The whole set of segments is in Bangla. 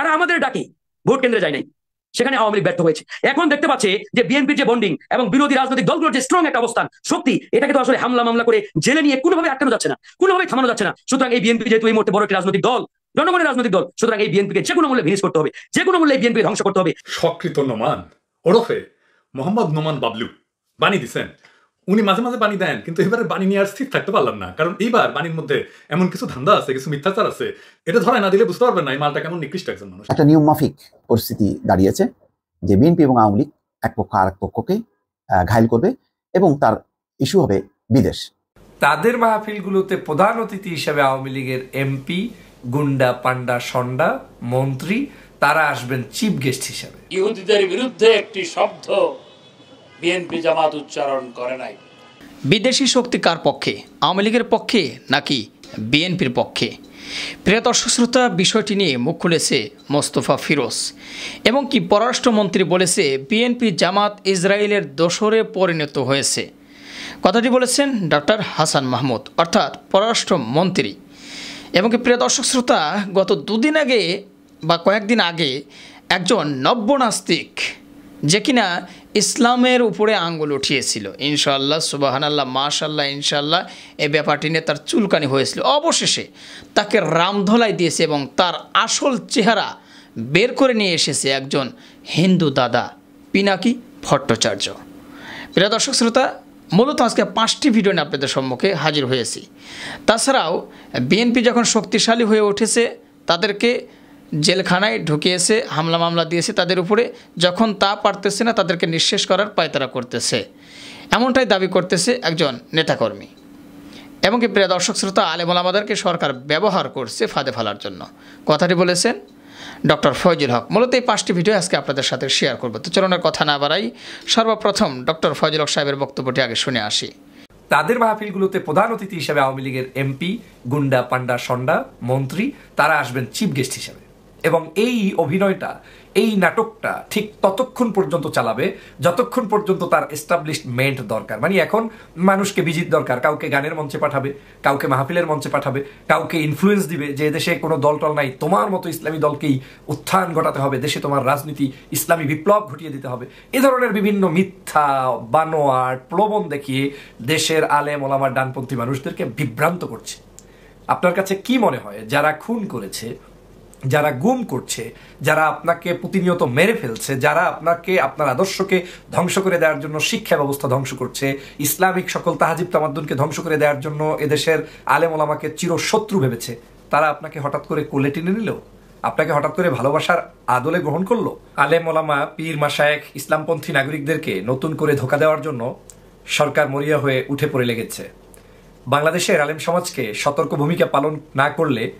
তারা আমাদের ডাকে। ভোট কেন্দ্রে যায় নাই। সেখানে আওয়ামী লীগ ব্যর্থ হয়েছে। এখন দেখতে পাচ্ছে যে বিএনপির যে বন্ডিং এবং বিরোধী রাজনৈতিক দলগুলোর যে স্ট্রং একটা অবস্থান শক্তি এটাকে তো আসলে হামলা মামলা করে জেলে নিয়ে কোনোভাবে আটকানো যাচ্ছে না, কোনোভাবে থামানো যাচ্ছে না। সুতরাং এই বিএনপি যেহেতু এই মুহূর্তে বড় একটি রাজনৈতিক দল, জনগণের রাজনৈতিক দল, সুতরাং এই বিএনপিকে যে কোনো মূল্যে ভিনিস করতে হবে, যে কোনো মূল্যে বিএনপি ধ্বংস করতে হবে। সকৃত নোমান, ওরফে মোহাম্মদ নোমান বাবলু, বানিয়ে দিছেন। উনি মাঝে মাঝে বাণী দেন কিন্তু এবারে বাণী নিয়ে আর স্থির থাকতে পারলাম না। কারণ এইবার বাণীর মধ্যে এমন কিছু ধান্দা আছে কিছু মিথ্যাচার আছে এটা ধরায় না দিলে বুঝতে পারবেন না এই মালটা কেমন নিকৃষ্ট একজন মানুষ। একটা নিয়ম মাফিক পরিস্থিতি দাঁড়িয়েছে যে বিএনপি এবং আওয়ামী লীগ এক পক্ষ আর এক পক্ষকে আহ, ঘায়ল করবে এবং তার ইস্যু হবে বিদেশ। তাদের মাহফিলগুলোতে প্রধান অতিথি হিসেবে আওয়ামী লীগের এমপি গুন্ডা পান্ডা সন্ডা মন্ত্রী তারা আসবেন চিফ গেস্ট হিসেবে। ইহুদিদের বিরুদ্ধে একটি শব্দ বিএনপি জামাত উচ্চারণ করে নাই। বিদেশি শক্তি কার পক্ষে? আওয়ামী লীগের পক্ষে নাকি বিএনপির পক্ষে? প্রিয় দর্শক শ্রোতা, বিষয়টি নিয়ে মুখ খুলেছে মোস্তফা ফিরোজ। এবং কি পররাষ্ট্রমন্ত্রী বলেছে, বিএনপি জামাত ইসরায়েলের দোসরে পরিণত হয়েছে। কথাটি বলেছেন ডক্টর হাসান মাহমুদ, অর্থাৎ পররাষ্ট্রমন্ত্রী। এবং কি প্রিয় দর্শক শ্রোতা, গত দুদিন আগে বা কয়েকদিন আগে একজন নব্য নাস্তিক, যে কিনা ইসলামের উপরে আঙ্গুল উঠিয়েছিল। ইনশাআল্লাহ সুবাহান আল্লাহ মাশাল্লাহ ইনশাআল্লাহ এই ব্যাপারটি নিয়ে তার চুলকানি হয়েছিল। অবশেষে তাকে রামধলাই দিয়েছে এবং তার আসল চেহারা বের করে নিয়ে এসেছে একজন হিন্দু দাদা পিনাকি ভট্টাচার্য। প্রিয় দর্শক, শ্রোতা, মূলত আজকে পাঁচটি ভিডিও নিয়ে আপনাদের সম্মুখে হাজির হয়েছি। তাছাড়াও, বিএনপি যখন শক্তিশালী হয়ে উঠেছে, তাদেরকে জেলখানায় ঢুকে এসে হামলা মামলা দিয়েছে তাদের উপরে। যখন তা পারতেছে না, তাদেরকে নিঃশেষ করার পায়তারা করতেছে। এমনটাই দাবি করতেছে একজন নেতাকর্মী। এবং কি, প্রিয় দর্শক শ্রোতা, আলেমুল আমাদেরকে সরকার ব্যবহার করছে ফাঁদে ফেলার জন্য। কথাটি বলেছেন ডক্টর ফয়জুল হক। মূলত এই পাঁচটি ভিডিও আজকে আপনাদের সাথে শেয়ার করব। তো চলুন কথা না বাড়াই। সর্বপ্রথম ডক্টর ফয়জুল হক সাহেবের বক্তব্যটি আগে শুনে আসি। তাদের মাহফিলগুলোতে প্রধান অতিথি হিসেবে আওয়ামী লীগের এমপি গুন্ডা পান্ডা সন্ডা মন্ত্রী, তারা আসবেন চিফ গেস্ট হিসেবে। এবং এই অভিনয়টা, এই নাটকটা ঠিক ততক্ষণ পর্যন্ত চালাবে, যতক্ষণ পর্যন্ত তার এস্টাবলিশমেন্ট দরকার। মানে এখন মানুষকে বিজিত দরকার, কাউকে গানের মঞ্চে পাঠাবে, কাউকে মাহফিলের মঞ্চে পাঠাবে, কাউকে ইনফ্লুয়েন্স দিবে যে দেশে কোনো দল টল নাই, তোমার মতো ইসলামী দলকেই উত্থান ঘটাতে হবে, দেশে তোমার রাজনীতি, ইসলামী বিপ্লব ঘটিয়ে দিতে হবে। এ ধরনের বিভিন্ন মিথ্যা বানোয়ার প্রলোভন দেখিয়ে দেশের আলেম, ওলামার ডানপন্থী মানুষদেরকে বিভ্রান্ত করছে। আপনার কাছে কি মনে হয়, যারা খুন করেছে যারা গুম করছে, যারা আপনাকে প্রতিনিয়ত মেরে ফেলছে, যারা আপনাকে, আপনার আদর্শকে ধ্বংস করে দেওয়ার জন্য শিক্ষা ব্যবস্থা ধ্বংস করছে, ইসলামিক সকল তাহাজিব তামাদ্দুনকে ধ্বংস করে দেওয়ার জন্য এদেশের আলেম ওলামাকে চিরশত্রু ভেবেছে, তারা আপনাকে হঠাৎ করে কোলে টেনে নিল? আপনাকে হঠাৎ করে ভালোবাসার আদলে গ্রহণ করল? আলেম ওলামা, পীর মাসায়েক ইসলামপন্থী নাগরিকদেরকে নতুন করে ধোকা দেওয়ার জন্য সরকার মরিয়া হয়ে উঠে পড়ে লেগেছে। বাংলাদেশের আলেম সমাজকে সতর্ক ভূমিকা পালন না করলে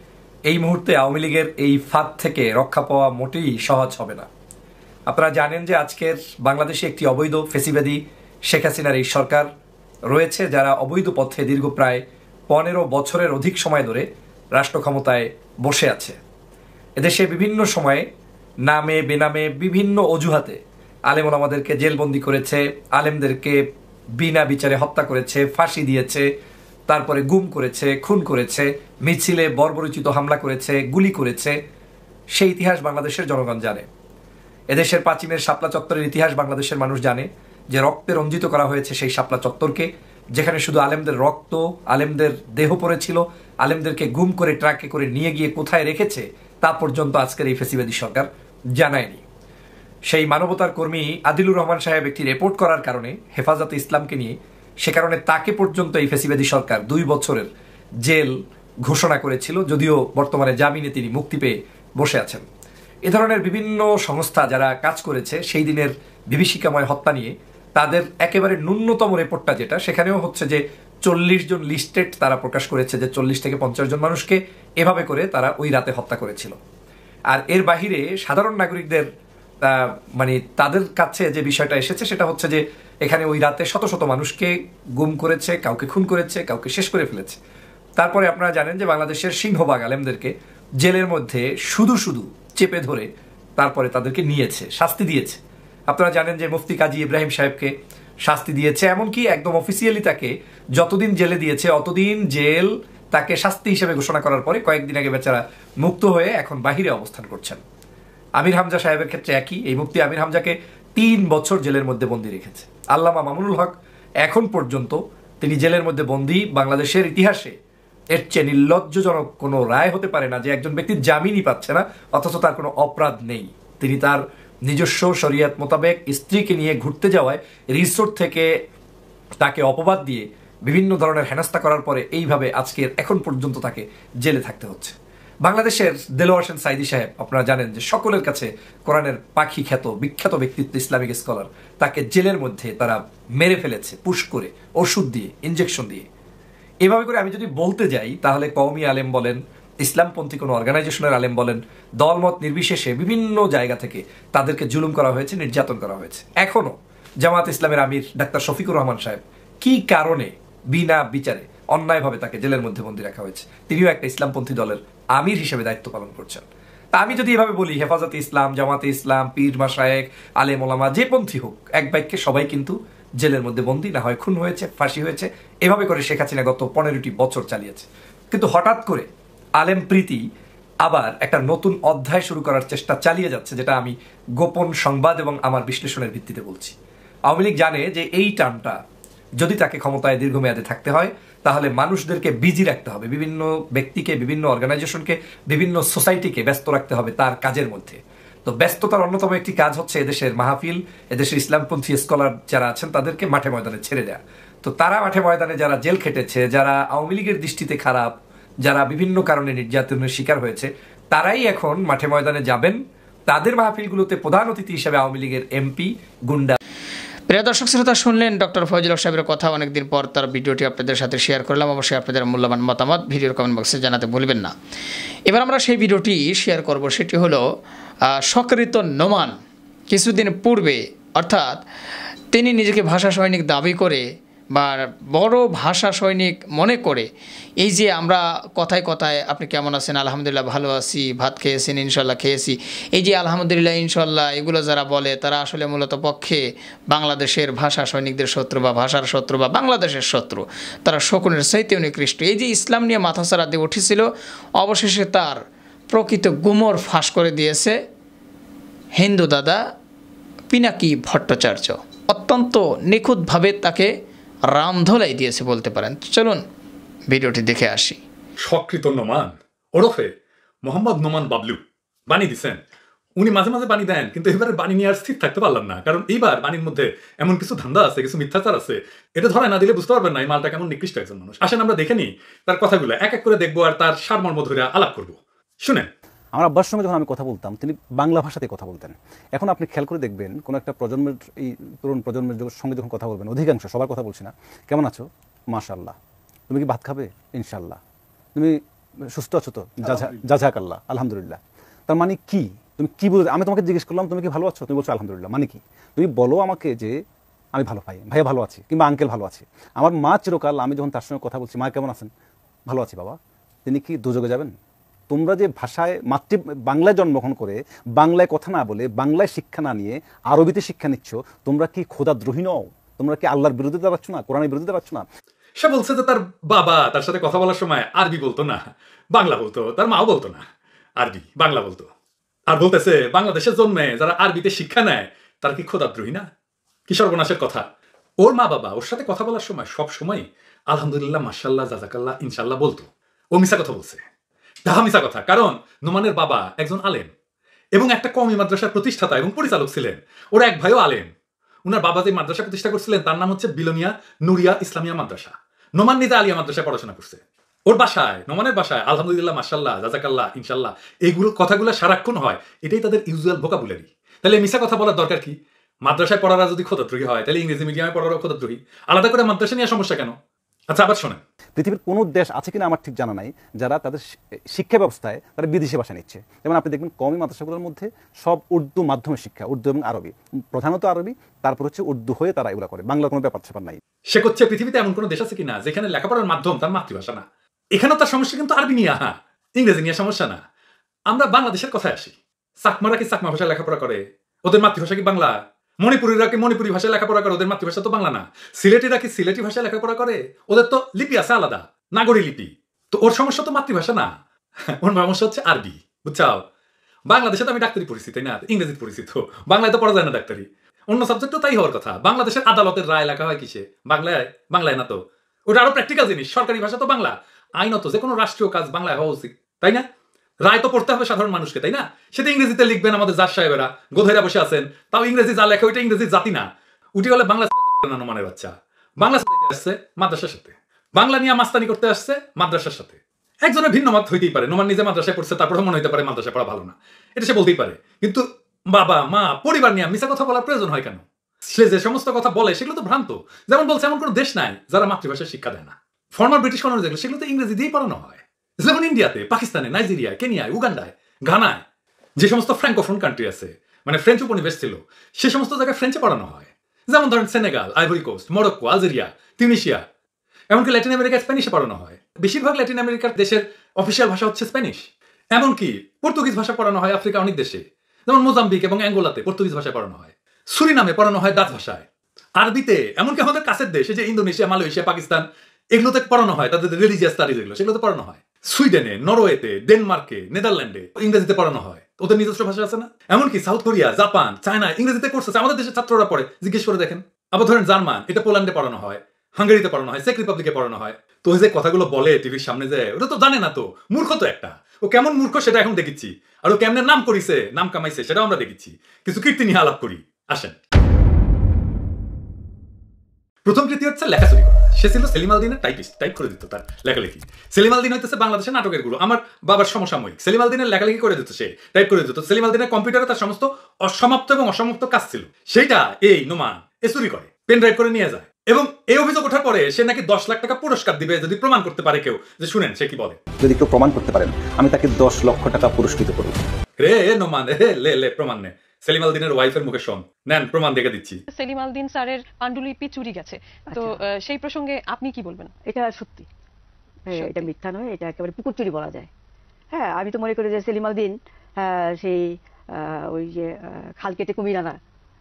এই মুহূর্তে আওয়ামী লীগের এই ফাঁদ থেকে রক্ষা পাওয়া মোটেই সহজ হবে না। আপনারা জানেন যে আজকের বাংলাদেশে একটি অবৈধ ফেসিবাদী শেখ হাসিনার এই সরকার রয়েছে যারা অবৈধ পথে দীর্ঘ প্রায় পনেরো বছরের অধিক সময় ধরে রাষ্ট্র ক্ষমতায় বসে আছে। এদেশে বিভিন্ন সময়ে নামে, বেনামে বিভিন্ন অজুহাতে আলেমন আমাদেরকে জেলবন্দি করেছে, আলেমদেরকে বিনা বিচারে হত্যা করেছে, ফাঁসি দিয়েছে তারপরে গুম করেছে, খুন করেছে, মিছিলে বর্বরচিত হামলা করেছে, গুলি করেছে, সেই ইতিহাস বাংলাদেশের জনগণ জানে। এদেশের প্রাচীনের শাপলা চত্বরের ইতিহাস বাংলাদেশের মানুষ জানে যে রক্তে রঞ্জিত করা হয়েছে সেই শাপলা চত্বরকে, যেখানে শুধু আলেমদের রক্ত, আলেমদের দেহ পড়েছিল, আলেমদেরকে গুম করে ট্রাকে করে নিয়ে গিয়ে কোথায় রেখেছে, তা পর্যন্ত আজকের এই ফেসিবাদী সরকার জানায়নি। সেই মানবতার কর্মী আদিলুর রহমান সাহেব একটি রিপোর্ট করার কারণে হেফাজতে ইসলামকে নিয়ে সে কারণে তাকে পর্যন্ত এই ফেসিবাদী সরকার দুই বছরের জেল ঘোষণা করেছিল, যদিও বর্তমানে জামিনে তিনি মুক্তি পেয়ে বসে আছেন। এ ধরনের বিভিন্ন সংস্থা যারা কাজ করেছে, সেই দিনের বিভীষিকাময় হত্যা নিয়ে তাদের একেবারে ন্যূনতম রেপোর্টটা যেটা, সেখানেও হচ্ছে যে চল্লিশ জন লিস্টেড তারা প্রকাশ করেছে যে চল্লিশ থেকে পঞ্চাশ জন মানুষকে এভাবে করে তারা ওই রাতে হত্যা করেছিল। আর এর বাহিরে সাধারণ নাগরিকদের মানে তাদের কাছে যে বিষয়টা এসেছে সেটা হচ্ছে যে এখানে ওই রাতে শত শত মানুষকে গুম করেছে, কাউকে খুন করেছে, কাউকে শেষ করে ফেলেছে। তারপরে আপনারা জানেন যে বাংলাদেশের সিংহবাগ আলেমদেরকে জেলের মধ্যে শুধু শুধু চেপে ধরে তারপরে তাদেরকে নিয়েছে, শাস্তি দিয়েছে। আপনারা জানেন যে মুফতি কাজী ইব্রাহিম সাহেবকে শাস্তি দিয়েছে, এমনকি একদম অফিসিয়ালি তাকে যতদিন জেলে দিয়েছে, অতদিন জেল তাকে শাস্তি হিসেবে ঘোষণা করার পরে কয়েকদিন আগে বেচারা মুক্ত হয়ে এখন বাহিরে অবস্থান করছেন। আমির হামজা সাহেবের ক্ষেত্রে একই। এই মুক্তি আমির হামজাকে তিন বছর জেলের মধ্যে বন্দি রেখেছে। আল্লামা মামুনুল হক এখন পর্যন্ত তিনি জেলের মধ্যে বন্দি, বাংলাদেশের ইতিহাসে এর চেয়ে নির্লজ্জজনক কোনো রায় হতে পারে না যে একজন ব্যক্তির জামিনই পাচ্ছে না, অথচ তার কোনো অপরাধ নেই। তিনি তার নিজস্ব শরিয়াত মোতাবেক স্ত্রীকে নিয়ে ঘুরতে যাওয়ায় রিসোর্ট থেকে তাকে অপবাদ দিয়ে বিভিন্ন ধরনের হেনস্থা করার পরে এইভাবে আজকের এখন পর্যন্ত তাকে জেলে থাকতে হচ্ছে। বাংলাদেশের দেলোয়ার হোসেন সাইদি সাহেব, আপনারা জানেন যে সকলের কাছে কোরআনের পাখি খ্যাত, বিখ্যাত ব্যক্তিত্ব ইসলামিক স্কলার। তাকে জেলের মধ্যে তারা মেরে ফেলেছে, পুশ করে, ওষুধ দিয়ে ইনজেকশন দিয়ে। এভাবে করে আমি যদি বলতে যাই, তাহলে কওমি আলেম বলেন, ইসলামপন্থী কোনো অর্গানাইজেশনের আলেম বলেন, দলমত নির্বিশেষে বিভিন্ন জায়গা থেকে তাদেরকে জুলুম করা হয়েছে, নির্যাতন করা হয়েছে। এখনও জামাত ইসলামের আমির ডাক্তার শফিকুর রহমান সাহেব কি কারণে বিনা বিচারে অন্যায়ভাবে তাকে জেলের মধ্যে বন্দী রাখা হয়েছে। তিনিও একটা ইসলামপন্থী দলের আমির হিসেবে দায়িত্ব পালন করছেন। তা আমি যদি এভাবে বলি, হেফাজতে ইসলাম, জামাতে ইসলাম, পীর মাসায়েক আলেম, ওলামা, যে পন্থী হোক, এক বাক্যে সবাই কিন্তু জেলের মধ্যে বন্দী, না হয় খুন হয়েছে, ফাঁসি হয়েছে। এভাবে করে শেখ হাসিনা গত পনেরোটি বছর চালিয়েছে। কিন্তু হঠাৎ করে আলেম প্রীতি আবার একটা নতুন অধ্যায় শুরু করার চেষ্টা চালিয়ে যাচ্ছে, যেটা আমি গোপন সংবাদ এবং আমার বিশ্লেষণের ভিত্তিতে বলছি। আওয়ামী লীগ জানে যে এই টানটা যদি তাকে ক্ষমতায় দীর্ঘমেয়াদে থাকতে হয় তাহলে মানুষদেরকে বিজি রাখতে হবে। বিভিন্ন ব্যক্তিকে, বিভিন্ন অর্গানাইজেশনকে, বিভিন্ন সোসাইটিকে ব্যস্ত রাখতে হবে তার কাজের মধ্যে। তো ব্যস্ততার অন্যতম একটি কাজ হচ্ছে এদেশের মাহফিল, এদেশের ইসলামপন্থী স্কলার যারা আছেন তাদেরকে মাঠে ময়দানে ছেড়ে দেয়া। তো তারা মাঠে ময়দানে যারা জেল খেটেছে, যারা আওয়ামী লীগের দৃষ্টিতে খারাপ, যারা বিভিন্ন কারণে নির্যাতনের শিকার হয়েছে, তারাই এখন মাঠে ময়দানে যাবেন। তাদের মাহফিলগুলোতে প্রধান অতিথি হিসেবে আওয়ামী লীগের এমপি গুন্ডা প্রিয় দর্শক, শ্রোতা, শুনলেন ডক্টর ফজল সাহেবের কথা। অনেকদিন পর তার ভিডিওটি আপনাদের সাথে শেয়ার করলাম। অবশ্যই আপনাদের মূল্যবান মতামত ভিডিওর কমেন্ট বক্সে জানাতে ভুলবেন না। এবার আমরা সেই ভিডিওটি শেয়ার করব। সেটি হলো সকৃত নোমান। কিছুদিন পূর্বে, অর্থাৎ তিনি নিজেকে ভাষা সৈনিক দাবি করে বা বড় ভাষা সৈনিক মনে করে, এই যে আমরা কথায় কথায়, আপনি কেমন আছেন? আলহামদুলিল্লাহ ভালো আছি, ভাত খেয়েছেন, ইনশাল্লাহ খেয়েছি। এই যে আলহামদুলিল্লাহ, ইনশাল্লাহ, এগুলো যারা বলে, তারা আসলে মূলত পক্ষে বাংলাদেশের ভাষা সৈনিকদের শত্রু বা ভাষার শত্রু বা বাংলাদেশের শত্রু। তারা শকুনের চাইতেও নিকৃষ্ট। এই যে ইসলাম নিয়ে মাথাচাড়া দিয়ে উঠেছিল, অবশেষে তার প্রকৃত গুমর ফাঁস করে দিয়েছে হিন্দু দাদা পিনাকি ভট্টাচার্য। অত্যন্ত নিখুঁতভাবে তাকে রামধলাই দিয়েছে বলতে পারেন। চলুন, ভিডিওটি দেখে আসি। সকৃত নোমান, ওরফে মোহাম্মদ নোমান বাবলু বানি দিছেন। উনি মাঝে মাঝে বানি দেন, কিন্তু এবারে বানি নিয়ে আর স্থির থাকতে পারলাম না। কারণ এইবার বাণীর মধ্যে এমন কিছু ধান্দা আছে, কিছু মিথ্যাচার আছে, এটা ধরে না দিলে বুঝতে পারবেন না এই মালটা কেমন নিকৃষ্ট একজন মানুষ। আসেন আমরা দেখে নিই তার কথাগুলো। এক এক করে দেখব আর তার সারমর্ম ধরে আলাপ করব। শুনেন আমার আব্বার সঙ্গে যখন আমি কথা বলতাম তিনি বাংলা ভাষাতে কথা বলতেন। এখন আপনি খেয়াল করে দেখবেন কোনো একটা প্রজন্মের এই তরুণ প্রজন্মের সঙ্গে যখন কথা বলবেন অধিকাংশ সবার কথা বলছি না কেমন আছো? মাশাল্লাহ তুমি কি ভাত খাবে? ইনশাল্লাহ তুমি সুস্থ আছো তো? জাজাক আল্লাহ আলহামদুলিল্লাহ। তার মানে কি? তুমি কি বলতে আমি তোমাকে জিজ্ঞেস করলাম তুমি কি ভালো আছো? তুমি বলছো আলহামদুলিল্লাহ। মানে কি? তুমি বলো আমাকে যে আমি ভালো পাই ভাইয়া ভালো আছি কিংবা আঙ্কেল ভালো আছে। আমার মা চিরকাল আমি যখন তার সঙ্গে কথা বলছি মা কেমন আছেন? ভালো আছি বাবা। তিনি কি দুযোগে যাবেন? তোমরা যে ভাষায় মাতৃ, বাংলায় জন্মগ্রহণ করে, বাংলায় কথা না বলে, বাংলায় শিক্ষা না নিয়ে আরবিতে শিক্ষা নিচ্ছ, তোমরা কি খোদাদ্রোহী নও? তোমরা কি আল্লাহর বিরুদ্ধে দাঁড়াচ্ছ না, কোরআনের বিরুদ্ধে দাঁড়াচ্ছ না? সে বলছে যে তার বাবা তার সাথে কথা বলার সময় আরবি বলতো না, বাংলা বলতো, তার মাও বলতো না, আরবি, বাংলা বলতো। আর বলতেছে, বাংলাদেশের জন্মে যারা আরবিতে শিক্ষা নেয়, তারা কি খোদাদ্রোহী না? কি সর্বনাশের কথা। ওর মা বাবা ওর সাথে কথা বলার সময় সব সময় আলহামদুলিল্লাহ মার্শাল্লাহ জাজাকাল্লাহ ইনশাল্লাহ বলতো। ও মিশা কথা বলছে। তাহা মিশা কথা, কারণ নোমানের বাবা একজন আলেম এবং একটা কমি মাদ্রাসার প্রতিষ্ঠাতা এবং পরিচালক ছিলেন। ওর এক ভাইও আলেম। উনার বাবা যে মাদ্রাসা প্রতিষ্ঠা করছিলেন, তার নাম হচ্ছে বিলোনিয়া নুরিয়া ইসলামিয়া মাদ্রাসা। নোমান নিজে আলিয়া মাদ্রাসায় পড়াশোনা করছে। ওর বাসায়, নোমানের বাসায়, আলহামদুলিল্লাহ মাসাল্লাহ জাজাকাল্লাহ ইনশাল্লাহ এইগুলো কথাগুলো সারাক্ষণ হয়। এটাই তাদের ইউজুয়াল ভোকাবুলারি। তাহলে মিশা কথা বলার দরকার কি? মাদ্রাসায় পড়ারা যদি খোদাদ্রোহী হয়, তাহলে ইংরেজি মিডিয়ামে পড়ারও খোদাদ্রোহী আলাদা করে মাদ্রাসা নিয়ে সমস্যা কেন? আচ্ছা আবার শোনেন। পৃথিবীর কোনো দেশ আছে কিনা আমার ঠিক জানা নাই যারা তাদের শিক্ষা ব্যবস্থায় তারা বিদেশি ভাষা নিচ্ছে। যেমন আপনি দেখবেন কমই মাদ্রাসাগুলোর মধ্যে সব উর্দু মাধ্যমে শিক্ষা উর্দু এবং আরবি। প্রধানত আরবি তারপর হচ্ছে উর্দু হয়ে তারা এগুলো করে। বাংলা কোনো ব্যাপার স্যাপার নাই। সে করছে পৃথিবীতে এমন কোনো দেশ আছে কিনা যেখানে লেখাপড়ার মাধ্যম তার মাতৃভাষা না। এখানেও তার সমস্যা কিন্তু আরবি নিয়ে হ্যাঁ ইংরেজি নিয়ে সমস্যা না। আমরা বাংলাদেশের কথায় আসি। চাকমারা কি চাকমা ভাষায় লেখাপড়া করে? ওদের মাতৃভাষা কি বাংলা? মণিপুরীরা কি মণিপুরি ভাষায় লেখাপড়া করে, ওদের মাতৃভাষা তো বাংলা না। সিলেটিরা কি সিলেটি ভাষায় লেখাপড়া করে, ওদের তো লিপি আছে আলাদা, নাগরী লিপি। তো ওর সমস্যা তো মাতৃভাষা না। ওর সমস্যা হচ্ছে আরবি, বুঝছাও? বাংলাদেশে তো আমি ডাক্তারি তাই না? ইংরেজি পড়েছি তো। বাংলায় তো পড়া যায় না ডাক্তারি। অন্য সাবজেক্ট তো তাই হওয়ার কথা। বাংলাদেশের আদালতের রায় লেখা হয় কিসে? বাংলায় বাংলায় না তো। ওটা আরও প্র্যাকটিক্যাল জিনিস। সরকারি ভাষা তো বাংলা। আইনত যে কোনো রাষ্ট্রীয় কাজ বাংলায় হওয়া উচিত, তাই না? রায় তো পড়তে হবে সাধারণ মানুষকে, তাই না? সেটা ইংরেজিতে লিখবেন আমাদের জাজ সাহেবেরা, গোধেরা বসে আছেন, তাও ইংরেজি যা লেখা ওইটা ইংরেজি জাতি না। উঠি হলে বাংলা মানের বাচ্চা। বাংলা আসছে মাদ্রাসার সাথে। বাংলা নিয়ে মাস্তানি করতে আসছে মাদ্রাসার সাথে। একজনের ভিন্ন মত হইতেই পারে, নোমান নিজে মাদ্রাসায় পড়ছে তারপর মনে হইতে পারে মাদ্রাসায় পড়া ভালো না। এটা সে বলতেই পারে। কিন্তু বাবা, মা, পরিবার নিয়ে মিশা কথা বলার প্রয়োজন হয় কেন? সে যে সমস্ত কথা বলে, সেগুলো তো ভ্রান্ত। যেমন বলছে, এমন কোনো দেশ নাই যারা মাতৃভাষায় শিক্ষা দেয় না। ফর্মাল ব্রিটিশ কলোনি যেগুলো সেগুলো তো ইংরেজি দিয়েই পড়ানো হয়। যেমন ইন্ডিয়াতে, পাকিস্তানে নাইজেরিয়া কেনিয়ায়, উগান্ডায়, ঘানায়, যে সমস্ত ফ্র্যাঙ্কোফোন কান্ট্রি আছে মানে ফ্রেঞ্চ উপনিবেশ ছিল, সে সমস্ত জায়গায় ফ্রেঞ্চে পড়ানো হয়। যেমন ধরেন Senegal Ivory Coast Morocco Algeria Tunisia এমনকি ল্যাটিন আমেরিকায় স্প্যানিশে পড়ানো হয়। বেশিরভাগ ল্যাটিন আমেরিকার দেশের অফিসিয়াল ভাষা হচ্ছে স্প্যানিশ এমনকি পর্তুগিজ ভাষা পড়ানো হয় আফ্রিকা অনেক দেশে। যেমন মোজাম্বিক এবং অ্যাঙ্গোলাতে পর্তুগিজ ভাষায় পড়ানো হয়। সুরিনামে পড়ানো হয় ডাচ ভাষায়। আরবিতে, এমনকি আমাদের কাছের দেশে যে ইন্দোনেশিয়া মালয়েশিয়া পাকিস্তান এগুলোতে পড়ানো হয়, তাদের রিলিজিয়াস স্টাডিজ এগুলো, সেগুলোতে পড়ানো হয়। সুইডেনে, নরওয়েতে, ডেনমার্কে, নেদারল্যান্ডে ইংরেজিতে পড়ানো হয়। ওদের নিজস্ব ভাষা আছে না? এমনকি সাউথ কোরিয়া, জাপান, চায়না ইংরেজিতে কোর্স আছে। আমাদের দেশের ছাত্ররা পড়ে। জিজ্ঞেস করে দেখেন। আবার ধরেন জার্মান, এটা পোল্যান্ডে পড়ানো হয়, হাঙ্গেরিতে পড়ানো হয়, চেক রিপাবলিকে পড়ানো হয়। তো যে কথাগুলো বলে টিভির সামনে যে, ওটা তো জানে না তো। মূর্খ তো একটা। ও কেমন মূর্খ সেটা এখন দেখেছি আর ও কেমনে নাম করিছে, নাম কামাইছে, সেটাও আমরা দেখেছি কিছু কীর্তি নিয়ে আলাপ করি। আসেন। প্রথম কৃতি হচ্ছে লেখাচুরি করা। সে ছিল সেলিম আলদিনের টাইপিস্ট টাইপ করে দিত তার লেখালেখি। সেলিম আলদিন হইতেছে বাংলাদেশের নাটকের গুরু। আমার বাবার সমসাময়িক। সেলিম আলদিনের লেখালেখি করে দিত সে টাইপ করে দিত। সেলিম আলদিনের কম্পিউটারে তার সমস্ত অসমাপ্ত এবং অসমাপ্ত কাজ ছিল। সেইটা এই নোমান এ চুরি করে পেন ড্রাইভ করে নিয়ে যায়। এবং এই অভিযোগ ওঠার পরে সে নাকি দশ লাখ টাকা পুরস্কার দিবে যদি প্রমাণ করতে পারে কেউ। যে শুনেন সে কি বলে? যদি কেউ প্রমাণ করতে পারেন আমি তাকে দশ লক্ষ টাকা পুরস্কৃত করব। রে নোমান রে লে লে প্রমাণ নে। সেলিম আলদিনের ওয়াইফের মুখে শোন। নেন প্রমাণ দেখে দিচ্ছি। সেলিম আলদিন স্যারের পাণ্ডুলিপি চুরি গেছে। তো সেই প্রসঙ্গে আপনি কি বলবেন? এটা সত্যি। হ্যাঁ, এটা মিথ্যা নয় এটা একেবারে পুকুর চুরি বলা যায়। হ্যাঁ আমি তো মনে করি যে সেলিম সেই ওই যে খাল কেটে কুমির আনা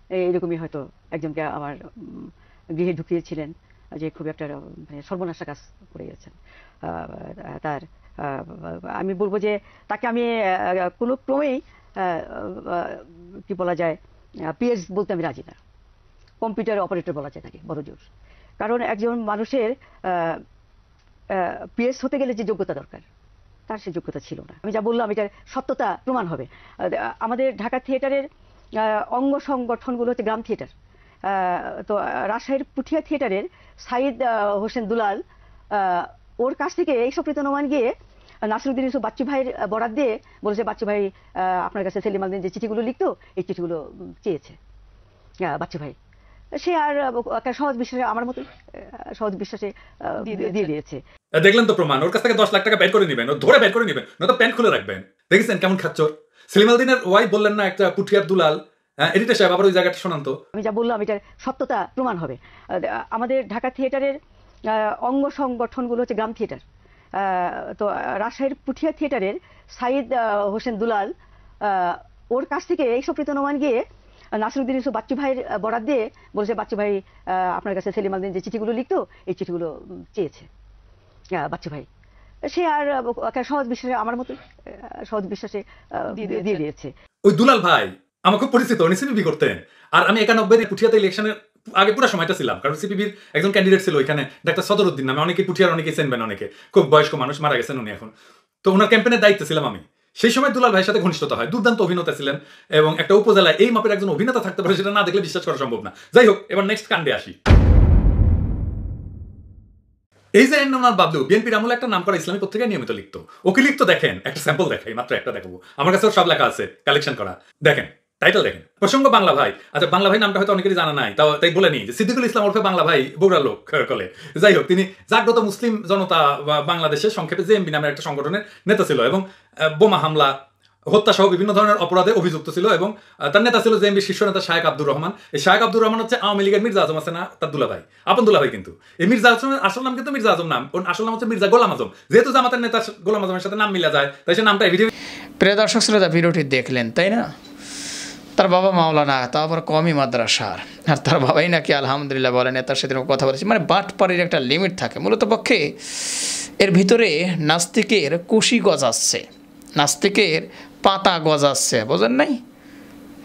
এইরকমই হয়তো একজনকে আমার গৃহে ঢুকিয়েছিলেন যে খুব একটা মানে সর্বনাশা কাজ করে গেছেন। আহ, তার আহ, আমি বলব যে তাকে আমি আহ, কোনো ক্রমেই কি বলা যায় পিএস বলতে আমি রাজি না। কম্পিউটার অপারেটর বলা যায় নাকি, বড় জোর কারণ একজন মানুষের পিএস হতে গেলে যে যোগ্যতা দরকার, তার সে যোগ্যতা ছিল না। আমি যা বললাম, এটার সত্যতা প্রমাণ হবে। আমাদের ঢাকা থিয়েটারের অঙ্গ সংগঠনগুলো হচ্ছে গ্রাম থিয়েটার। তো রাজশাহীর পুঠিয়া থিয়েটারের সাইদ হোসেন দুলাল ওর কাছ থেকে এই সব প্রীতনমান গিয়ে নাসিরুদ্দিন ইউসুফ বাচ্চু ভাইয়ের বরাদ দিয়ে বলেছে বাচ্চু ভাই আপনার কাছে সেলিম আলদিন যে চিঠিগুলো লিখতো এই চিঠিগুলো চেয়েছে। বাচ্চু ভাই। সে আর একটা সহজ বিশ্বাসে আমার মতো সহজ বিশ্বাসে দিয়ে দিয়েছে। দেখলেন তো প্রমাণ? ওর কাছ থেকে দশ লাখ টাকা বের করে নেবেন ধরে বের করে নেবেন নয়তো প্যান্ট খুলে রাখবেন। দেখেছেন কেমন খাচ্চর? সেলিম আলদিনের ওয়াইফ বললেন না একটা পুঠিয়ার দুলাল। হ্যাঁ এডিটার সাহেব আবার ওই জায়গাটা শোনান তো। আমি যা বললাম এটার সত্যতা প্রমাণ হবে। আমাদের ঢাকা থিয়েটারের আহ, অঙ্গ সংগঠনগুলো হচ্ছে গ্রাম থিয়েটার। তো রাজশাহীর পুঠিয়া থিয়েটারের সাইদ হোসেন দুলাল ওর কাছ থেকে এই সব প্রীতনমান গিয়ে নাসিরুদ্দিন ইউসুফ বাচ্চু ভাইয়ের বরাদ দিয়ে বলেছে বাচ্চু ভাই আহ, আপনার কাছে সেলিম আলদিন যে চিঠিগুলো লিখতো এই চিঠিগুলো চেয়েছে। আহ, বাচ্চু ভাই। সে আর সহজ বিশ্বাসে আমার মতো সহজ বিশ্বাসে দিয়ে দিয়ে দিয়েছে। ওই দুলাল ভাই আমার খুব পরিচিত উনি করতেন। আর আমি একানব্বই পুঠিয়াতে ইলেকশনের আগে পুরো সময়টা ছিলাম, কারণ সিপিবির একজন ক্যান্ডিডেট ছিল ওইখানে, ডাক্তার সদরুদ্দিন নামে, অনেকে পুঠিয়ার অনেকে চেনবেন অনেকে। খুব বয়স্ক মানুষ, মারা গেছেন উনি এখন। তো ওনার ক্যাম্পেনের দায়িত্বে ছিলাম আমি। সেই সময় দুলাল ভাইয়ের সাথে ঘনিষ্ঠতা হয়, দুর্দান্ত অভিনেতা ছিলেন এবং একটা উপজেলায় এই মাপের একজন অভিনেতা থাকতে পারে সেটা না দেখলে বিশ্বাস করা সম্ভব না। যাই হোক, এবার নেক্সট কাণ্ডে আসি। এই যে নাম বাবলু, বিএনপির আমলে একটা নাম করা ইসলামী পত্রিকায় নিয়মিত লিখতো। ওকে লিখতো দেখেন, একটা স্যাম্পল দেখাই মাত্র একটা দেখাবো। আমার কাছে সব লেখা আছে কালেকশন করা। দেখেন টাইটেল দেখেন। প্রসঙ্গ বাংলা ভাই। আচ্ছা বাংলা ভাই নামটা হয়তো অনেকেরই জানা নাই, তাও তাই বলে নি যে সিদ্দিকুল ইসলাম ওরফে বাংলা ভাই, বগুড়ার লোক কলে। যাই হোক, তিনি জাগ্রত মুসলিম জনতা বাংলাদেশের সংক্ষেপে জেএমবি নামের একটা সংগঠনের নেতা ছিল এবং বোমা হামলা হত্যা সহ বিভিন্ন ধরনের অপরাধে অভিযুক্ত ছিল এবং তার নেতা ছিল জেএমবি শীর্ষ নেতা শাহেক আব্দুর রহমান। এই শাহেক আব্দুর রহমান হচ্ছে আওয়ামী লীগের মির্জা আজম, আছে না? তার দুলা ভাই আপন দুলা ভাই কিন্তু। এই মির্জা আজমের আসল নাম কিন্তু মির্জা আজম নাম। ওর আসল নাম হচ্ছে মির্জা গোলাম আজম। যেহেতু জামাতের নেতা গোলাম আজমের সাথে নাম মিলা যায়, তাই সে নামটা প্রিয় দর্শক, শ্রোতা, ভিডিওটি দেখলেন, তাই না? তার বাবা মাওলানা তা আবার কমই মাদ্রাসার। আর তার বাবাই নাকি আলহামদুলিল্লাহ বলেন তার সাথে কথা বলেছি। মানে বাটপাড়ির একটা লিমিট থাকে। মূলত পক্ষে এর ভিতরে নাস্তিকের কুশি গজাচ্ছে। নাস্তিকের পাতা গজাচ্ছে। বোঝেন নাই?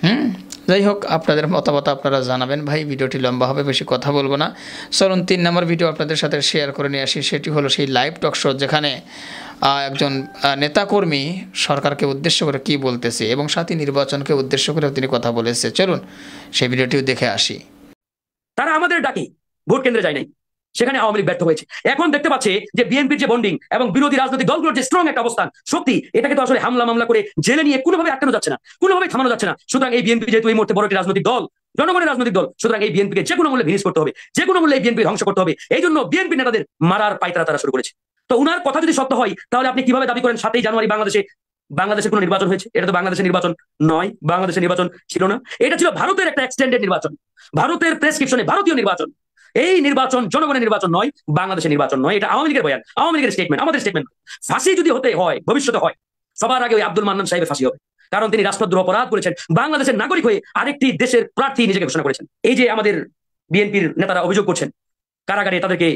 হুম? যাই হোক, আপনাদের মতামত আপনারা জানাবেন। ভাই, ভিডিওটি লম্বা হবে, বেশি কথা বলব না। চলুন, তিন নম্বর ভিডিও আপনাদের সাথে শেয়ার করে নিয়ে আসি। সেটি হলো সেই লাইভ টক শো যেখানে একজন নেতাকর্মী সরকারকে উদ্দেশ্য করে কি বলতেছে এবং সাথী নির্বাচনকে উদ্দেশ্য করে তিনি কথা বলেছে। চলুন, সেই ভিডিওটিও দেখে আসি। তারা আমাদের ডাকে, ভোট কেন্দ্রে যায় নাই। সেখানে আওয়ামী লীগ ব্যর্থ হয়েছে। এখন দেখতে পাচ্ছে যে বিএনপির যে বন্ডিং এবং বিরোধী রাজনৈতিক দলগুলোর যে স্ট্রং একটা অবস্থান শক্তি এটাকে তো আসলে হামলা মামলা করে জেলে নিয়ে কোনোভাবে আটকানো যাচ্ছে না কোনোভাবে থামানো যাচ্ছে না। সুতরাং এই বিএনপি যেহেতু এই মুহূর্তে বড় একটি রাজনৈতিক দল, জনগণের রাজনৈতিক দল, সুতরাং এই বিএনপিকে যে কোনো মূল্যে ভিনিস করতে হবে, যে কোনো মূল্যে এই বিএনপি ধ্বংস করতে হবে। এই জন্য বিএনপি নেতাদের মারার পাইতারা তারা শুরু করেছে। তো উনার কথা যদি সত্য হয়, তাহলে আপনি কীভাবে দাবি করেন সাতই জানুয়ারি বাংলাদেশে বাংলাদেশের কোনো নির্বাচন হয়েছে? এটা তো বাংলাদেশের নির্বাচন নয় বাংলাদেশের নির্বাচন ছিল না। এটা ছিল ভারতের একটা এক্সটেন্ডেড নির্বাচন। ভারতের প্রেসক্রিপশনে ভারতীয় নির্বাচন। এই নির্বাচন জনগণের নির্বাচন নয়, বাংলাদেশের নির্বাচন নয়। এটা আওয়ামী লীগের বয়ান, আওয়ামী লীগের স্টেটমেন্ট আমাদের স্টেটমেন্ট ফাঁসি যদি হতে হয়, ভবিষ্যতে হয়, সবার আগে ওই আব্দুল মান্নান সাহেবের ফাঁসি হবে। কারণ তিনি রাষ্ট্রদ্রোহ অপরাধ করেছেন। বাংলাদেশের নাগরিক হয়ে আরেকটি দেশের প্রার্থী নিজেকে ঘোষণা করেছেন। এই যে আমাদের বিএনপির নেতারা অভিযোগ করছেন, কারাগারে তাদেরকে